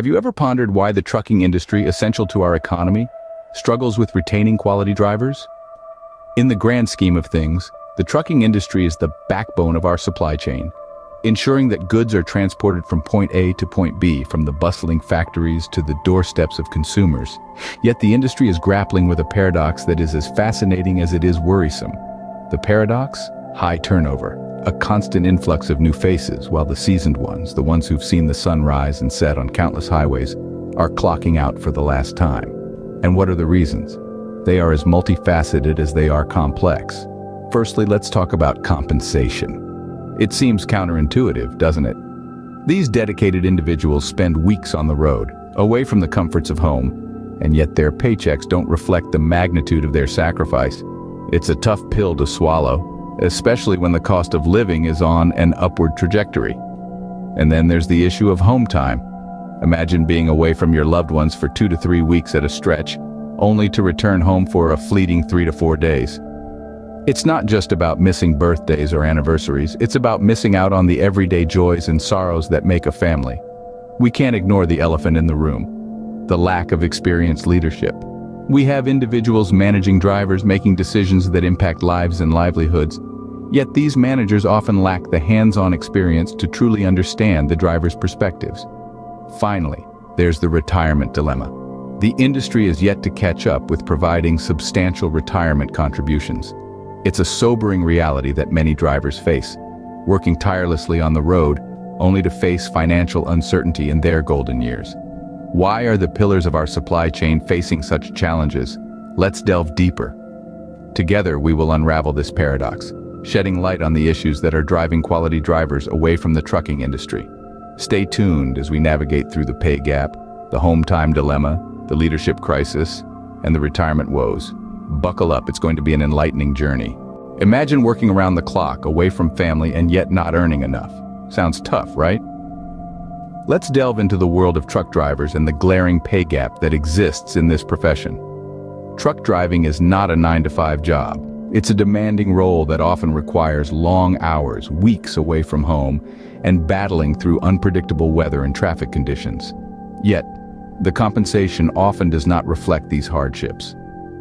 Have you ever pondered why the trucking industry, essential to our economy, struggles with retaining quality drivers? In the grand scheme of things, the trucking industry is the backbone of our supply chain, ensuring that goods are transported from point A to point B, from the bustling factories to the doorsteps of consumers. Yet the industry is grappling with a paradox that is as fascinating as it is worrisome. The paradox? High turnover, a constant influx of new faces, while the seasoned ones, the ones who've seen the sun rise and set on countless highways, are clocking out for the last time. And what are the reasons? They are as multifaceted as they are complex. Firstly, let's talk about compensation. It seems counterintuitive, doesn't it? These dedicated individuals spend weeks on the road, away from the comforts of home, and yet their paychecks don't reflect the magnitude of their sacrifice. It's a tough pill to swallow, especially when the cost of living is on an upward trajectory. And then there's the issue of home time. Imagine being away from your loved ones for two to three weeks at a stretch, only to return home for a fleeting three to four days. It's not just about missing birthdays or anniversaries, it's about missing out on the everyday joys and sorrows that make a family. We can't ignore the elephant in the room, the lack of experienced leadership. We have individuals managing drivers making decisions that impact lives and livelihoods, yet these managers often lack the hands-on experience to truly understand the driver's perspectives. Finally, there's the retirement dilemma. The industry is yet to catch up with providing substantial retirement contributions. It's a sobering reality that many drivers face, working tirelessly on the road only to face financial uncertainty in their golden years. Why are the pillars of our supply chain facing such challenges? Let's delve deeper. Together we will unravel this paradox, shedding light on the issues that are driving quality drivers away from the trucking industry. Stay tuned as we navigate through the pay gap, the home time dilemma, the leadership crisis, and the retirement woes. Buckle up, it's going to be an enlightening journey. Imagine working around the clock, away from family, and yet not earning enough. Sounds tough, right? Let's delve into the world of truck drivers and the glaring pay gap that exists in this profession. Truck driving is not a 9-to-5 job. It's a demanding role that often requires long hours, weeks away from home, and battling through unpredictable weather and traffic conditions. Yet, the compensation often does not reflect these hardships.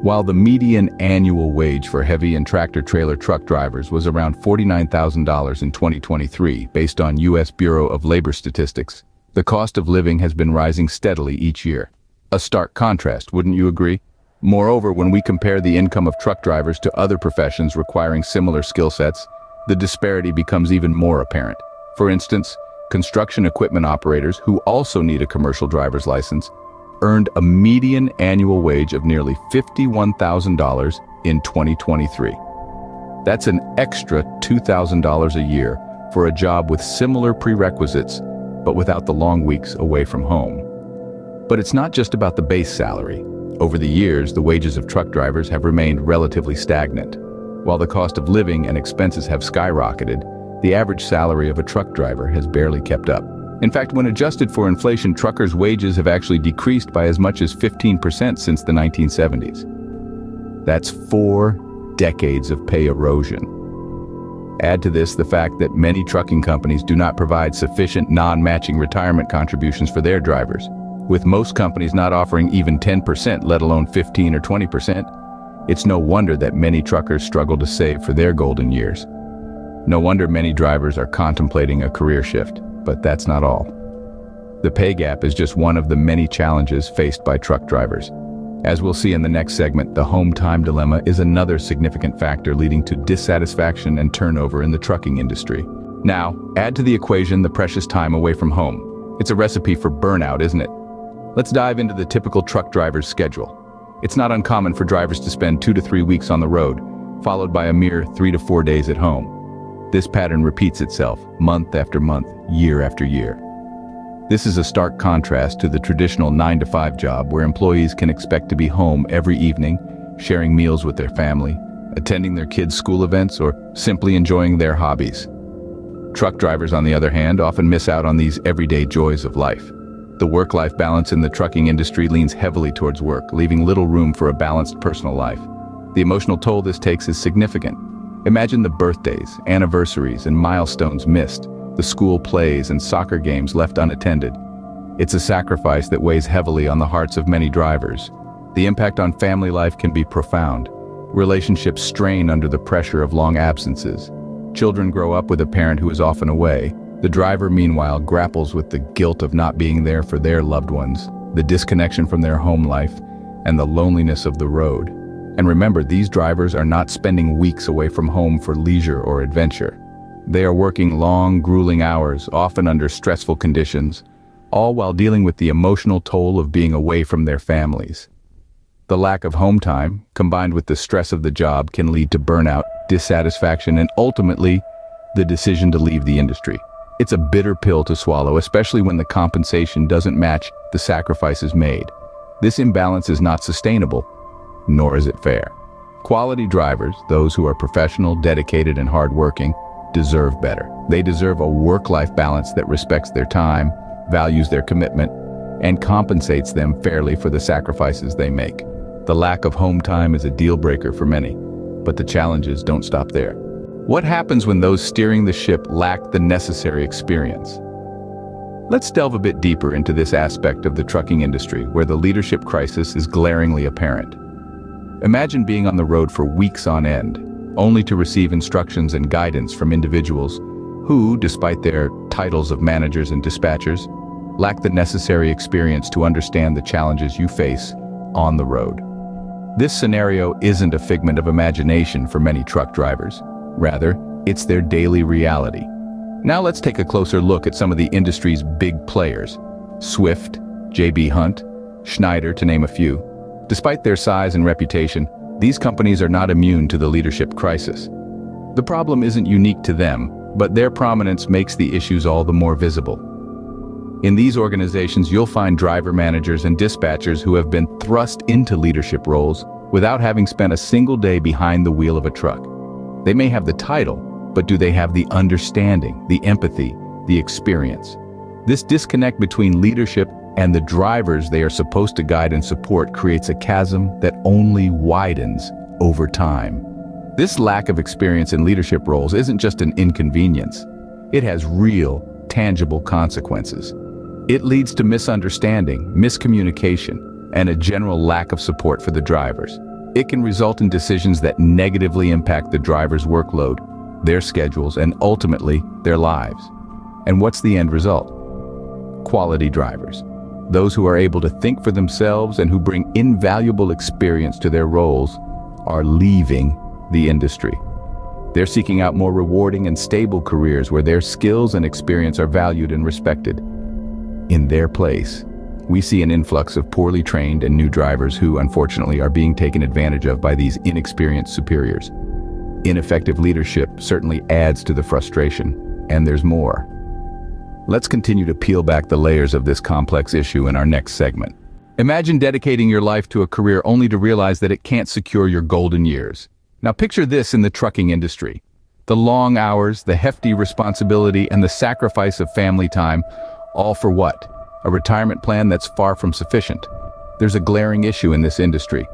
While the median annual wage for heavy and tractor-trailer truck drivers was around $49,000 in 2023 based on U.S. Bureau of Labor Statistics, the cost of living has been rising steadily each year. A stark contrast, wouldn't you agree? Moreover, when we compare the income of truck drivers to other professions requiring similar skill sets, the disparity becomes even more apparent. For instance, construction equipment operators, who also need a commercial driver's license, earned a median annual wage of nearly $51,000 in 2023. That's an extra $2,000 a year for a job with similar prerequisites, but without the long weeks away from home. But it's not just about the base salary. Over the years, the wages of truck drivers have remained relatively stagnant. While the cost of living and expenses have skyrocketed, the average salary of a truck driver has barely kept up. In fact, when adjusted for inflation, truckers' wages have actually decreased by as much as 15% since the 1970s. That's four decades of pay erosion. Add to this the fact that many trucking companies do not provide sufficient non-matching retirement contributions for their drivers, with most companies not offering even 10%, let alone 15 or 20%. It's no wonder that many truckers struggle to save for their golden years. No wonder many drivers are contemplating a career shift but that's not all. The pay gap is just one of the many challenges faced by truck drivers. As we'll see in the next segment, the home time dilemma is another significant factor leading to dissatisfaction and turnover in the trucking industry. Now, add to the equation the precious time away from home. It's a recipe for burnout, isn't it? Let's dive into the typical truck driver's schedule. It's not uncommon for drivers to spend two to three weeks on the road, followed by a mere three to four days at home. This pattern repeats itself, month after month, year after year. This is a stark contrast to the traditional 9-to-5 job where employees can expect to be home every evening, sharing meals with their family, attending their kids' school events, or simply enjoying their hobbies. Truck drivers, on the other hand, often miss out on these everyday joys of life. The work-life balance in the trucking industry leans heavily towards work, leaving little room for a balanced personal life. The emotional toll this takes is significant, Imagine the birthdays, anniversaries, and milestones missed, the school plays and soccer games left unattended. It's a sacrifice that weighs heavily on the hearts of many drivers. The impact on family life can be profound. Relationships strain under the pressure of long absences. Children grow up with a parent who is often away. The driver, meanwhile, grapples with the guilt of not being there for their loved ones, the disconnection from their home life, and the loneliness of the road. And remember, these drivers are not spending weeks away from home for leisure or adventure. They are working long, grueling hours, often under stressful conditions, all while dealing with the emotional toll of being away from their families. The lack of home time, combined with the stress of the job, can lead to burnout, dissatisfaction, and ultimately, the decision to leave the industry. It's a bitter pill to swallow, especially when the compensation doesn't match the sacrifices made. This imbalance is not sustainable, nor is it fair. Quality drivers, those who are professional, dedicated, and hardworking, deserve better. They deserve a work-life balance that respects their time, values their commitment, and compensates them fairly for the sacrifices they make. The lack of home time is a deal breaker for many, but the challenges don't stop there. What happens when those steering the ship lack the necessary experience? Let's delve a bit deeper into this aspect of the trucking industry where the leadership crisis is glaringly apparent. Imagine being on the road for weeks on end, only to receive instructions and guidance from individuals who, despite their titles of managers and dispatchers, lack the necessary experience to understand the challenges you face on the road. This scenario isn't a figment of imagination for many truck drivers. Rather, it's their daily reality. Now let's take a closer look at some of the industry's big players. Swift, J.B. Hunt, Schneider, to name a few. Despite their size and reputation, these companies are not immune to the leadership crisis. The problem isn't unique to them, but their prominence makes the issues all the more visible. In these organizations, you'll find driver managers and dispatchers who have been thrust into leadership roles without having spent a single day behind the wheel of a truck. They may have the title, but do they have the understanding, the empathy, the experience? This disconnect between leadership and the drivers they are supposed to guide and support creates a chasm that only widens over time. This lack of experience in leadership roles isn't just an inconvenience. It has real, tangible consequences. It leads to misunderstanding, miscommunication, and a general lack of support for the drivers. It can result in decisions that negatively impact the driver's workload, their schedules, and ultimately, their lives. And what's the end result? Quality drivers. Those who are able to think for themselves and who bring invaluable experience to their roles are leaving the industry. They're seeking out more rewarding and stable careers where their skills and experience are valued and respected in their place. We see an influx of poorly trained and new drivers who, unfortunately, are being taken advantage of by these inexperienced superiors. Ineffective leadership certainly adds to the frustration, and there's more. Let's continue to peel back the layers of this complex issue in our next segment. Imagine dedicating your life to a career only to realize that it can't secure your golden years. Now picture this in the trucking industry. The long hours, the hefty responsibility, and the sacrifice of family time all for what? A retirement plan that's far from sufficient. There's a glaring issue in this industry,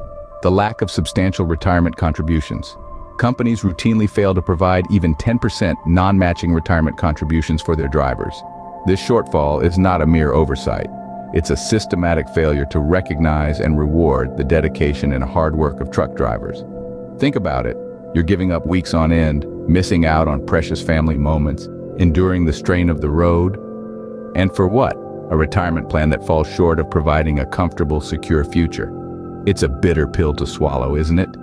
the lack of substantial retirement contributions. Companies routinely fail to provide even 10% non-matching retirement contributions for their drivers. This shortfall is not a mere oversight. It's a systematic failure to recognize and reward the dedication and hard work of truck drivers. Think about it. You're giving up weeks on end, missing out on precious family moments, enduring the strain of the road, and for what? A retirement plan that falls short of providing a comfortable, secure future. It's a bitter pill to swallow, isn't it?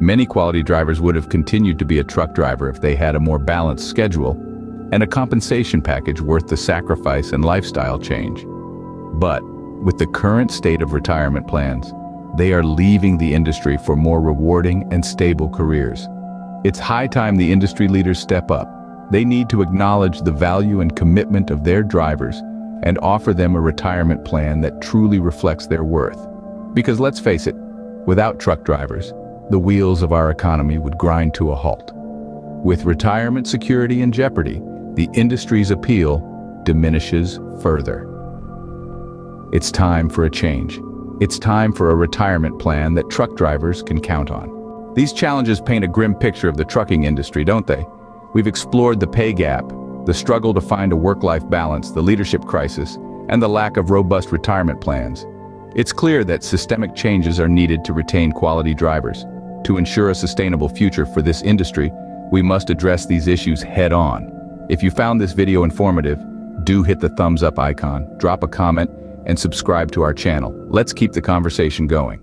Many quality drivers would have continued to be a truck driver if they had a more balanced schedule and a compensation package worth the sacrifice and lifestyle change. But with the current state of retirement plans, they are leaving the industry for more rewarding and stable careers. It's high time the industry leaders step up they need to acknowledge the value and commitment of their drivers and offer them a retirement plan that truly reflects their worth. Because let's face it, without truck drivers, the wheels of our economy would grind to a halt. With retirement security in jeopardy, the industry's appeal diminishes further. It's time for a change. It's time for a retirement plan that truck drivers can count on. These challenges paint a grim picture of the trucking industry, don't they? We've explored the pay gap, the struggle to find a work-life balance, the leadership crisis, and the lack of robust retirement plans. It's clear that systemic changes are needed to retain quality drivers. To ensure a sustainable future for this industry, we must address these issues head-on. If you found this video informative, do hit the thumbs up icon, drop a comment, and subscribe to our channel. Let's keep the conversation going.